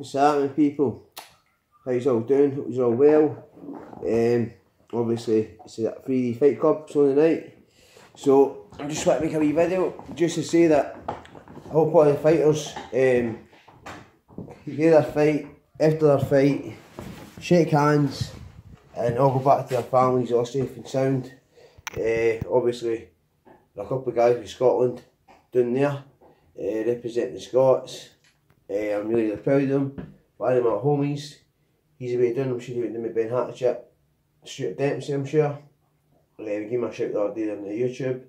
What's happening, people? How's all doing? Hope all well. Um, obviously, it's a 3D Fight Club the night. So, I'm just trying to make a wee video just to say that I hope all the fighters um, hear their fight, after their fight, shake hands, and all go back to their families all safe and sound. Uh, obviously, a couple of guys from Scotland down there uh, representing the Scots. Uh, I'm really, really proud of them. One of my homies, he's away doing, I'm sure he went down with Ben Hatchett, Stuart Dempsey, I'm sure. Uh, we gave him a shout the other day on the YouTube.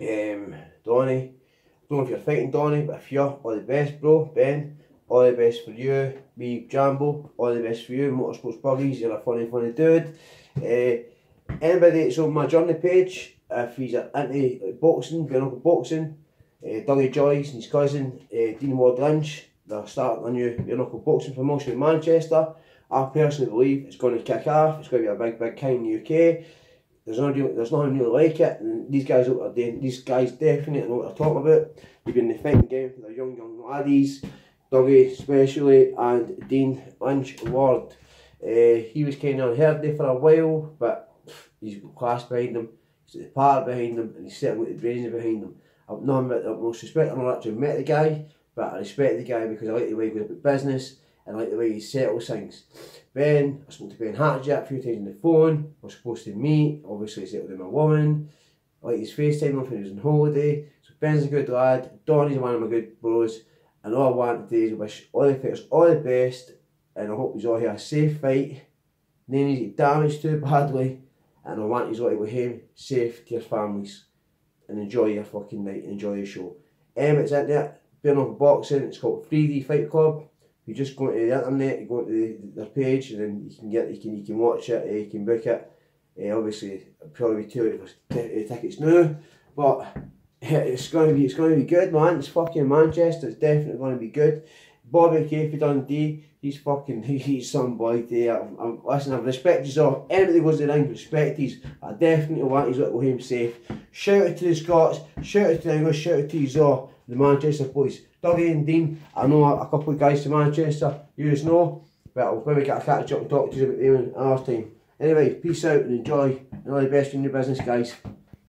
Um, Donny, don't know if you're fighting Donny, but if you're, all the best, bro. Ben, all the best for you. Me, Jambo, all the best for you. Motorsports Buggies, you're a funny, funny dude. Eh, uh, anybody that's on my journey page, if he's into boxing, going up boxing, uh, Dougie Joyce and his cousin, uh, Dean Ward Lynch, they're starting a new bare boxing promotion in Manchester. I personally believe it's going to kick off. It's going to be a big, big kind in the UK. There's no there's nothing really like it, and these guys are doing, these guys definitely know what they're talking about. They've been in the fighting game for the young, young laddies, Dougie especially, and Dean Lynch Ward. Uh, he was kind of unheard of for a while, but he's got class behind him, he's got the power behind him, and he's certainly got the brains behind him. I've not met the most respect, I've not actually met the guy, but I respect the guy because I like the way he goes about business and I like the way he settles things. Ben, I spoke to Ben Hatchett a few times on the phone, we're supposed to meet, obviously settled with my woman, I like his FaceTime off when he was on holiday, so Ben's a good lad, Donny's one of my good bros, and all I want to do is wish all the fighters all the best, and I hope he's all here a safe fight, none damaged too badly, and I want he's all to safe to your families, and enjoy your fucking night, and enjoy your show. Um, it's Bare Knuckle Boxing, it's called 3D Fight Club, you just go to the internet, you go to the, their page, and then you can get, you can, you can watch it, uh, you can book it. Uh, obviously, probably be too late for tickets now, but it's gonna be, it's gonna be good, man. It's fucking Manchester. It's definitely gonna be good. Bobby for Dundee, he's fucking, he's somebody. I'm, I'm, listen, I respect respected all. Anybody goes to the ring, respect his. I definitely want his little home safe. Shout out to the Scots, shout out to the English, shout out to his all, the Manchester boys. Dougie and Dean, I know a, couple of guys to Manchester, you just know, but I'll probably get a catch up and talk to you about them another time. Anyway, peace out and enjoy, and all the best in your business, guys.